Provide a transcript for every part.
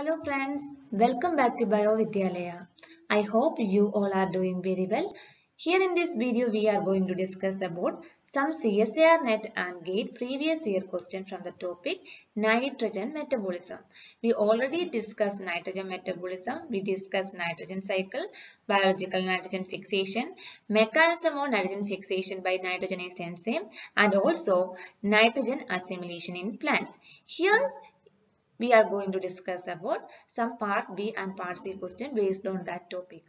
Hello friends, welcome back to BioVidyalaya. I hope you all are doing very well. Here in this video we are going to discuss about some CSIR net and GATE previous year question from the topic nitrogen metabolism. We already discussed nitrogen metabolism, we discussed nitrogen cycle, biological nitrogen fixation, mechanism of nitrogen fixation by nitrogenase enzyme and also nitrogen assimilation in plants. Here we are going to discuss about some part B and part C question based on that topic.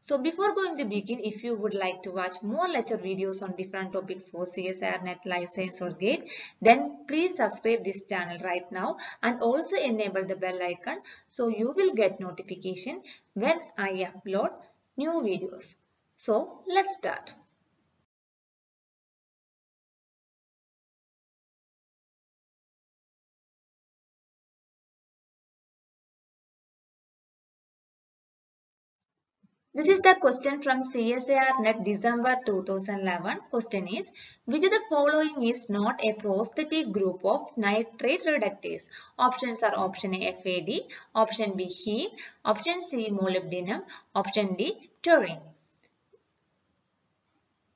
So before going to begin, if you would like to watch more lecture videos on different topics for CSIR, NET, Life Science or GATE, then please subscribe this channel right now and also enable the bell icon so you will get notification when I upload new videos. So let's start. This is the question from CSIR NET December 2011. Question is, which of the following is not a prosthetic group of nitrate reductase? Options are option A FAD, option B heme, option C molybdenum, option D pterin.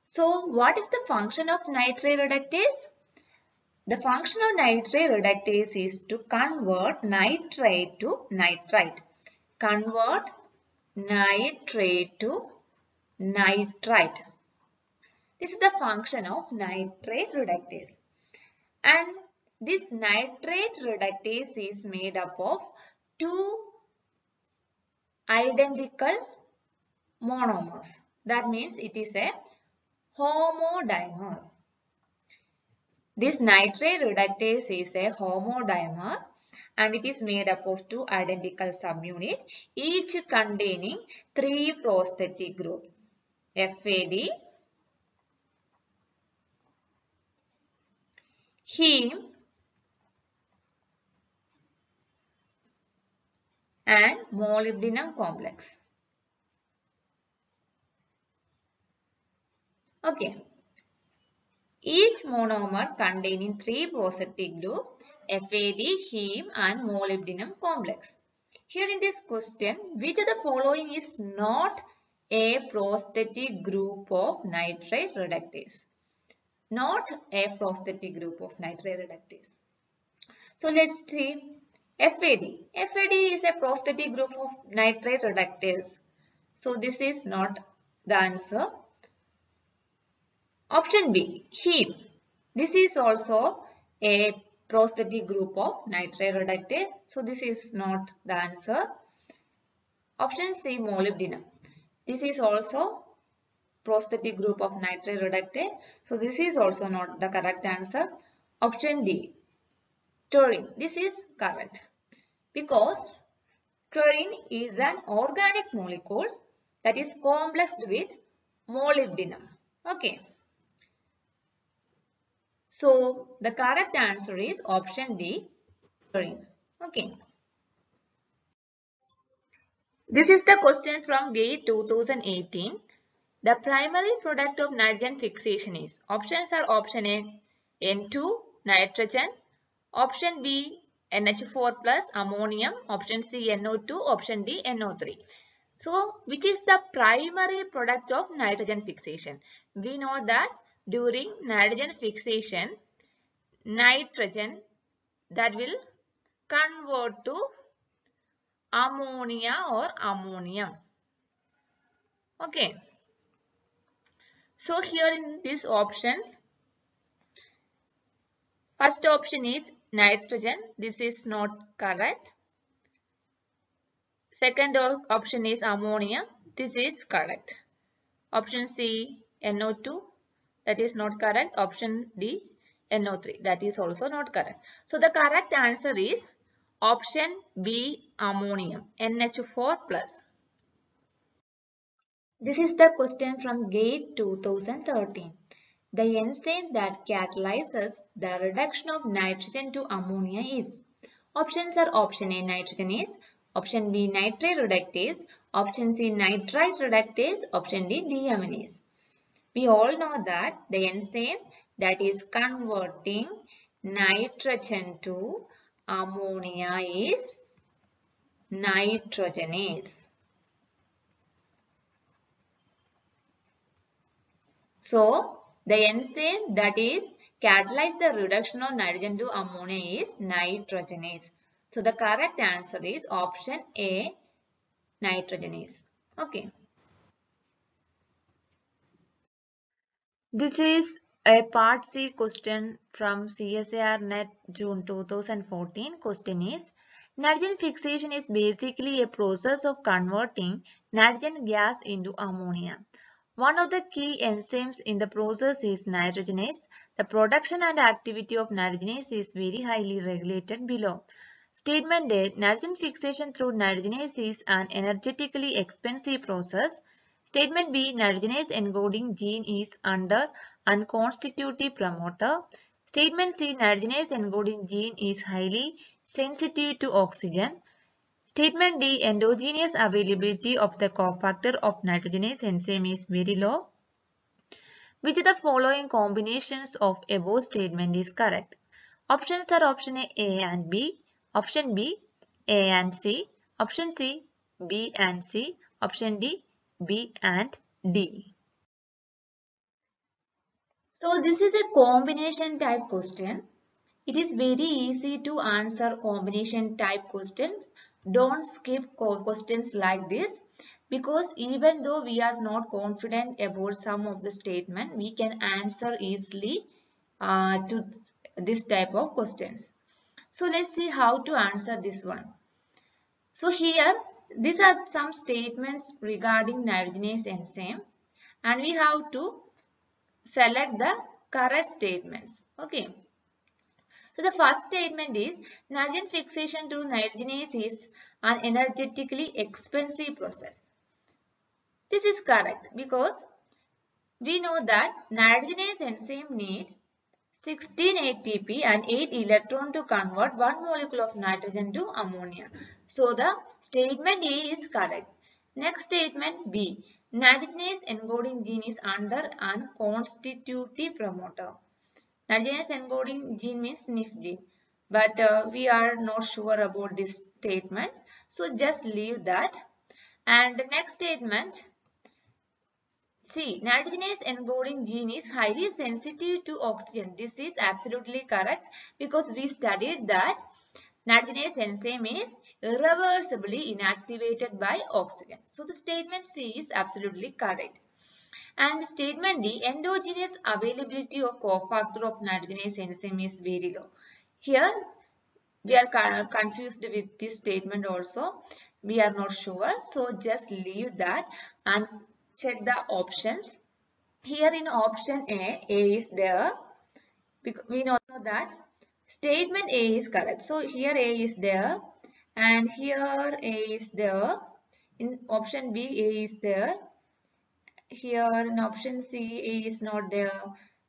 So what is the function of nitrate reductase? The function of nitrate reductase is to convert nitrate to nitrite. Convert nitrate to nitrite. This is the function of nitrate reductase. And this nitrate reductase is made up of two identical monomers. That means it is a homodimer. This nitrate reductase is a homodimer and it is made up of two identical subunits, each containing three prosthetic groups. FAD, heme, and molybdenum complex. Okay. Each monomer containing three prosthetic groups FAD, heme and molybdenum complex. Here in this question, which of the following is not a prosthetic group of nitrate reductase? Not a prosthetic group of nitrate reductase. So let's see FAD. FAD is a prosthetic group of nitrate reductase. So this is not the answer. Option B, heme. This is also a prosthetic group of nitrate reductase. So this is not the answer. Option C molybdenum. This is also prosthetic group of nitrate reductase. So this is also not the correct answer. Option D pterin. This is correct because pterin is an organic molecule that is complexed with molybdenum. Okay. So the correct answer is option D. Okay. This is the question from GATE 2018. The primary product of nitrogen fixation is options are option A N2 nitrogen, option B NH4 plus ammonium, option C NO2, option D NO3. So which is the primary product of nitrogen fixation? We know that during nitrogen fixation, nitrogen that will convert to ammonia or ammonium. Okay. So here in these options, first option is nitrogen. This is not correct. Second option is ammonia. This is correct. Option C, NO2 that is not correct. Option D, NO3. That is also not correct. So the correct answer is option B, ammonium, NH4+. plus. This is the question from GATE 2013. The enzyme that catalyzes the reduction of nitrogen to ammonia is. Options are option A, nitrogenase, option B, nitrate reductase, option C, nitrite reductase, option D, deaminase. We all know that the enzyme that is converting nitrogen to ammonia is nitrogenase. So, the enzyme that is catalyze the reduction of nitrogen to ammonia is nitrogenase. So, the correct answer is option A, nitrogenase. Okay. This is a part C question from CSIR NET June 2014. Question is, nitrogen fixation is basically a process of converting nitrogen gas into ammonia. One of the key enzymes in the process is nitrogenase. The production and activity of nitrogenase is very highly regulated below. Statement A. Nitrogen fixation through nitrogenase is an energetically expensive process. Statement B. Nitrogenase encoding gene is under unconstitutive promoter. Statement C. Nitrogenase encoding gene is highly sensitive to oxygen. Statement D. Endogenous availability of the cofactor of nitrogenase enzyme is very low. Which of the following combinations of above statement is correct? Options are option A, A and B. Option B, A and C. Option C, B and C. Option D, B and D. So this is a combination type question. It is very easy to answer combination type questions don't skip questions like this because even though we are not confident about some of the statement, we can answer easily uh, to this type of questions. So let's see how to answer this one. So here, these are some statements regarding nitrogenase enzyme and we have to select the correct statements. Okay. So the first statement is nitrogen fixation to nitrogenase is an energetically expensive process. This is correct because we know that nitrogenase enzyme need 16 ATP and 8 electron to convert one molecule of nitrogen to ammonia. So the statement A is correct. Next statement B. Nitrogenase encoding gene is under an constitutive promoter. Nitrogenase encoding gene means NIF gene. But uh, we are not sure about this statement. So just leave that. And the next statement. See, nitrogenase encoding gene is highly sensitive to oxygen. This is absolutely correct because we studied that nitrogenase enzyme is irreversibly inactivated by oxygen. So the statement C is absolutely correct. And statement D, endogenous availability of cofactor of nitrogenase enzyme is very low. Here, we are confused with this statement also. We are not sure. So, just leave that and check the options. Here in option A, A is there. We know that statement A is correct. So, here A is there and here A is there. In option B, A is there here in option C A is not there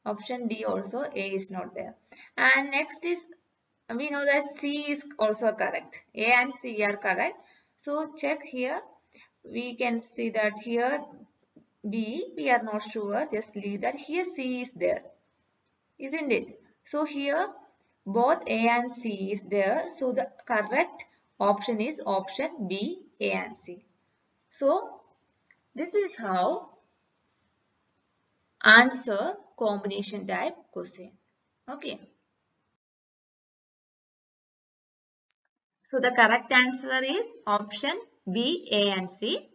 option D also A is not there and next is we know that C is also correct A and C are correct so check here we can see that here B we are not sure just leave that here C is there isn't it so here both A and C is there so the correct option is option B A and C so this is how answer combination type question. Okay. So the correct answer is option B, A and C.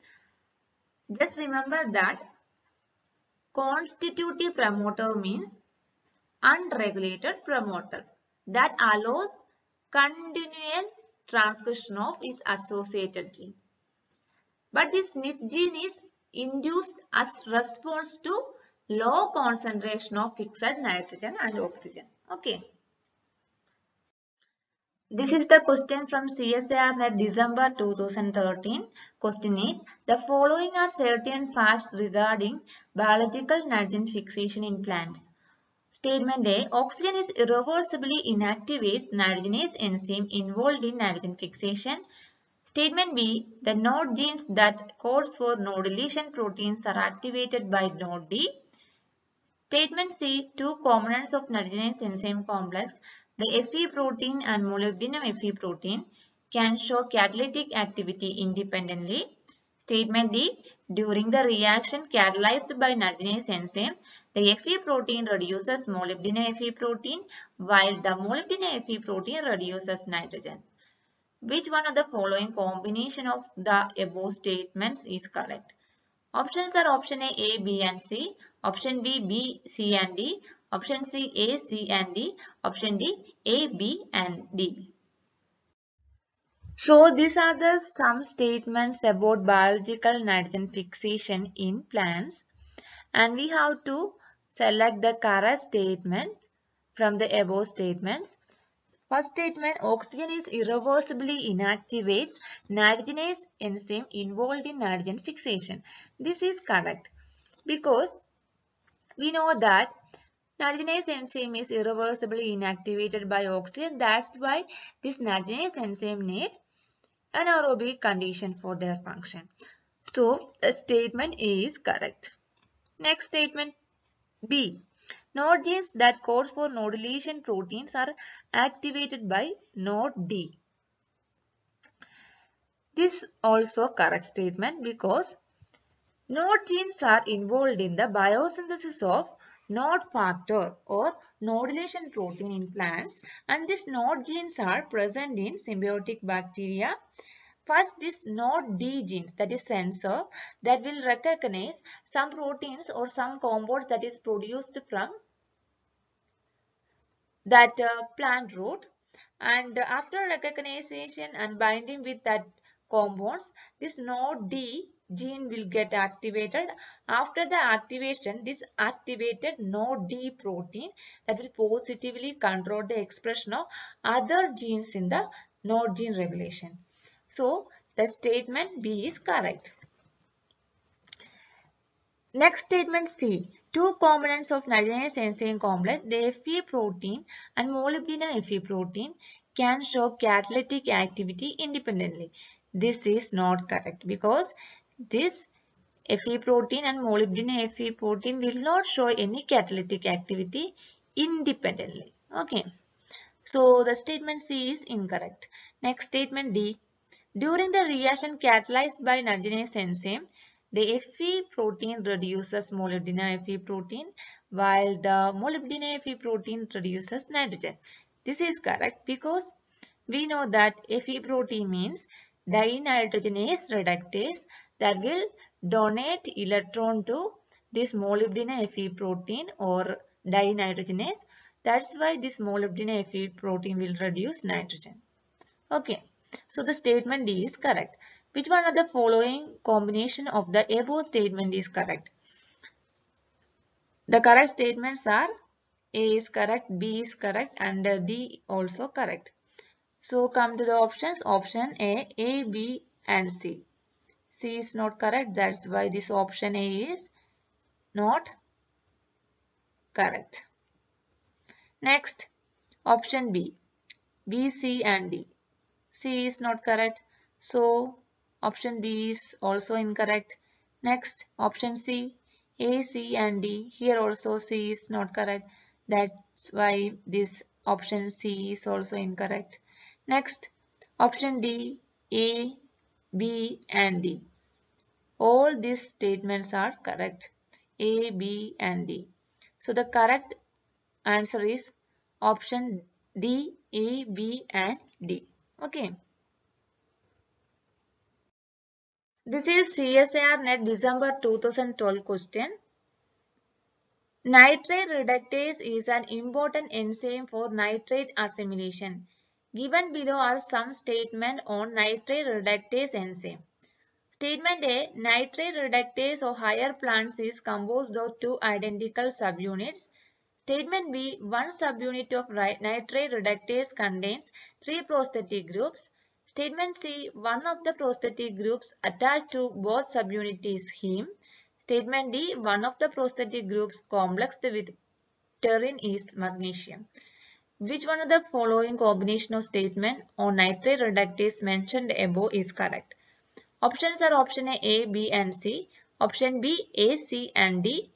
Just remember that constitutive promoter means unregulated promoter that allows continual transcription of its associated gene. But this NIF gene is induced as response to low concentration of fixed nitrogen and oxygen. Okay. This is the question from CSIR net December 2013. Question is, the following are certain facts regarding biological nitrogen fixation in plants. Statement A, oxygen is irreversibly inactivates nitrogenase enzyme involved in nitrogen fixation. Statement B, the node genes that codes for nodulation proteins are activated by node D. Statement C. Two components of nitrogenase enzyme complex, the Fe protein and molybdenum Fe protein, can show catalytic activity independently. Statement D. During the reaction catalyzed by nitrogenase enzyme, the Fe protein reduces molybdenum Fe protein while the molybdenum Fe protein reduces nitrogen. Which one of the following combination of the above statements is correct? Options are option A, A, B and C. Option B, B, C and D. Option C, A, C and D. Option D, A, B and D. So these are the some statements about biological nitrogen fixation in plants and we have to select the correct statement from the above statements. First statement, oxygen is irreversibly inactivates nitrogenase enzyme involved in nitrogen fixation. This is correct because we know that nitrogenase enzyme is irreversibly inactivated by oxygen. That's why this nitrogenase enzyme need anaerobic condition for their function. So, the statement is correct. Next statement B. Node genes that code for nodulation proteins are activated by node D. This also correct statement because node genes are involved in the biosynthesis of node factor or nodulation protein in plants and these node genes are present in symbiotic bacteria. First, this node D genes that is sensor that will recognize some proteins or some compounds that is produced from that uh, plant root and after recognition and binding with that compounds this node D gene will get activated. After the activation, this activated node D protein that will positively control the expression of other genes in the node gene regulation. So, the statement B is correct. Next statement C. Two components of nitrogenase enzyme complex, the Fe protein and molybdenum Fe protein can show catalytic activity independently. This is not correct because this Fe protein and molybdenum Fe protein will not show any catalytic activity independently. Okay. So the statement C is incorrect. Next statement D. During the reaction catalyzed by nitrogenase enzyme, the Fe protein reduces molybdenum Fe protein while the molybdenum Fe protein reduces nitrogen. This is correct because we know that Fe protein means dinitrogenase reductase that will donate electron to this molybdenum Fe protein or dinitrogenase. That's why this molybdenum Fe protein will reduce nitrogen. Okay, so the statement D is correct. Which one of the following combination of the above statement is correct? The correct statements are A is correct, B is correct and D also correct. So come to the options. Option A, A, B and C. C is not correct. That's why this option A is not correct. Next, option B. B, C and D. C is not correct. So, option B is also incorrect. Next, option C. A, C and D. Here also C is not correct. That's why this option C is also incorrect. Next, option D. A, B and D. All these statements are correct. A, B and D. So the correct answer is option D, A, B and D. Okay. This is CSIR NET December 2012 question. Nitrate reductase is an important enzyme for nitrate assimilation. Given below are some statements on nitrate reductase enzyme. Statement A. Nitrate reductase of higher plants is composed of two identical subunits. Statement B. One subunit of nitrate reductase contains three prosthetic groups. Statement C. One of the prosthetic groups attached to both subunits is heme. Statement D. One of the prosthetic groups complexed with pterin is magnesium. Which one of the following combination of statement on nitrate reductase mentioned above is correct? Options are option A, B and C. Option B, A, C and D.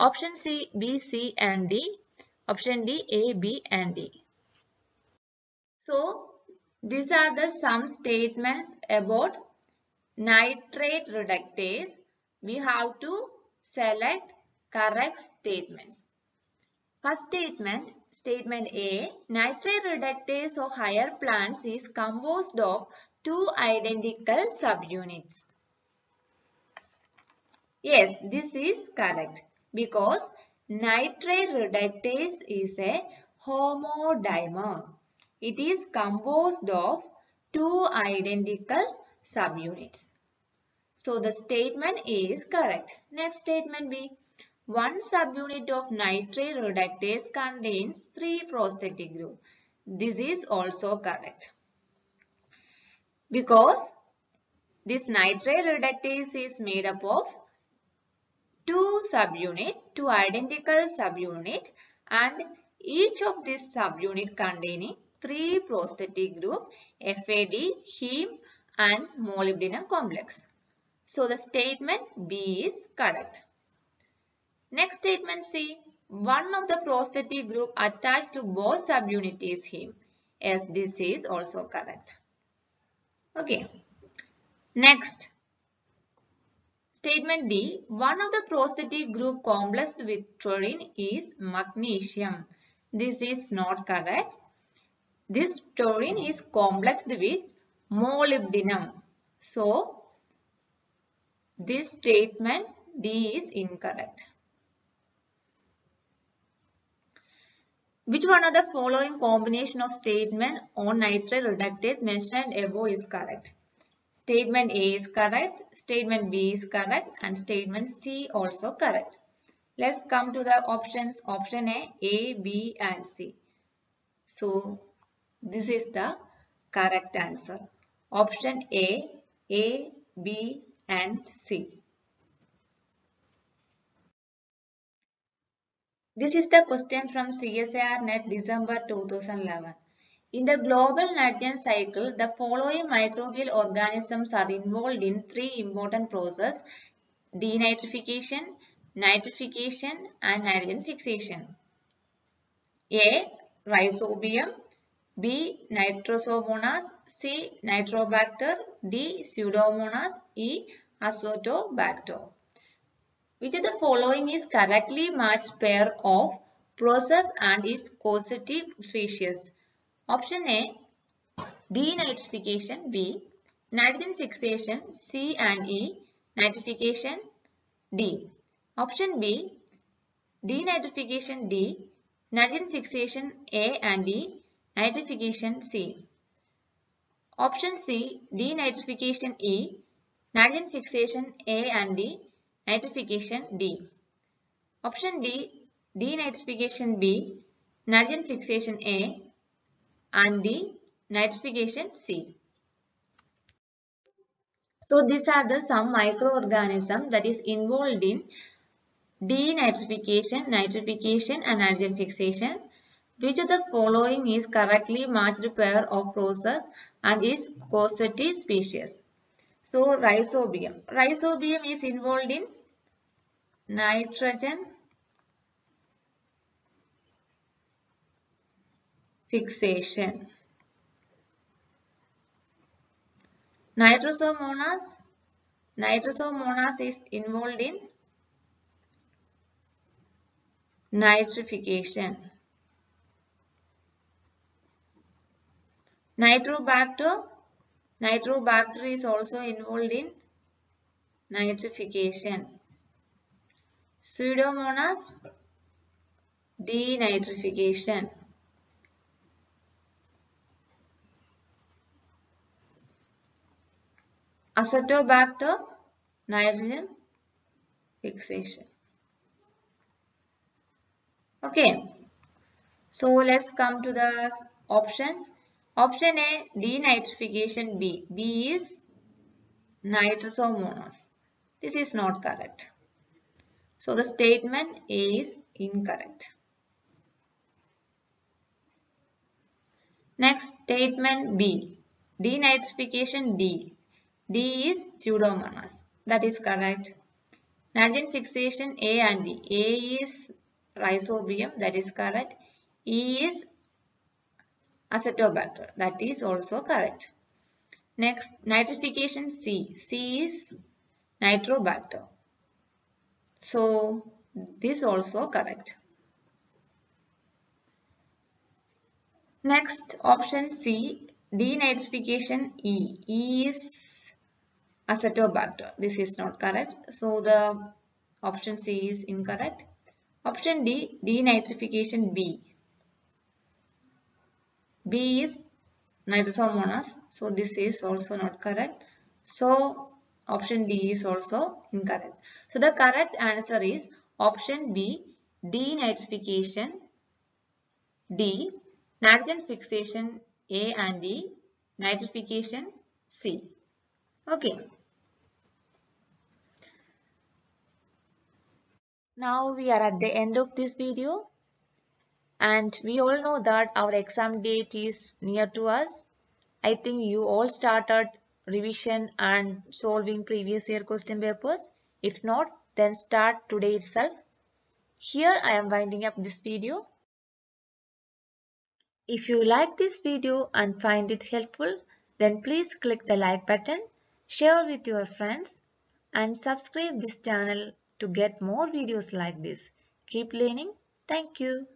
Option C, B, C and D. Option D, A, B and D. So, These are the some statements about nitrate reductase. We have to select correct statements. First statement, statement A, nitrate reductase of higher plants is composed of two identical subunits. Yes, this is correct because nitrate reductase is a homodimer. It is composed of two identical subunits. So the statement is correct. Next statement B. One subunit of nitrate reductase contains three prosthetic group. This is also correct. Because this nitrate reductase is made up of two subunit, two identical subunit and each of this subunit containing three prosthetic group FAD, heme and molybdenum complex. So the statement B is correct. Next statement C. One of the prosthetic group attached to both subunit is heme. Yes, this is also correct. Okay. Next. Statement D. One of the prosthetic group complexed with pterin is magnesium. This is not correct. This pterin is complexed with molybdenum. So, this statement D is incorrect. Which one of the following combination of statement on nitrate reductase mentioned above is correct? Statement A is correct, statement B is correct and statement C also correct. Let's come to the options. Option A, A, B and C. So, this is the correct answer. Option A, A, B and C. This is the question from CSIR NET December 2011. In the global nitrogen cycle, the following microbial organisms are involved in three important processes, denitrification, nitrification and nitrogen fixation. A. Rhizobium B. Nitrosomonas C. Nitrobacter D. Pseudomonas E. Azotobacter which of the following is correctly matched pair of process and its causative species? Option A, denitrification B, nitrogen fixation C and E, nitrification D. Option B, denitrification D, nitrogen fixation A and E, nitrification C. Option C, denitrification E, nitrogen fixation A and D, nitrification D. Option D, denitrification B, nitrogen fixation A and D, nitrification C. So these are the some microorganism that is involved in denitrification, nitrification and nitrogen fixation. Which of the following is correctly matched pair of process and is causative species? So rhizobium. Rhizobium is involved in nitrogen fixation. Nitrosomonas. Nitrosomonas is involved in nitrification. Nitrobacter. Nitrobacter is also involved in nitrification. Pseudomonas denitrification. Azotobacter nitrogen fixation. Okay. So let's come to the options. Option A denitrification B. B is nitrosomonas. This is not correct. So the statement A is incorrect. Next statement B. Denitrification D. D is pseudomonas. That is correct. Nitrogen fixation A and D. A is rhizobium. That is correct. E is Azotobacter. That is also correct. Next, nitrification C. C is Nitrobacter. So, this also correct. Next, option C, denitrification E. E is Azotobacter. This is not correct. So, the option C is incorrect. Option D, denitrification B. B is nitrosomonas. So this is also not correct. So option D is also incorrect. So the correct answer is option B, denitrification D, nitrogen fixation A and D, nitrification C. Okay. Now we are at the end of this video and we all know that our exam date is near to us. I think you all started revision and solving previous year question papers. If not, then start today itself. Here I am winding up this video. If you like this video and find it helpful, then please click the like button, share with your friends and subscribe this channel to get more videos like this. Keep learning. Thank you.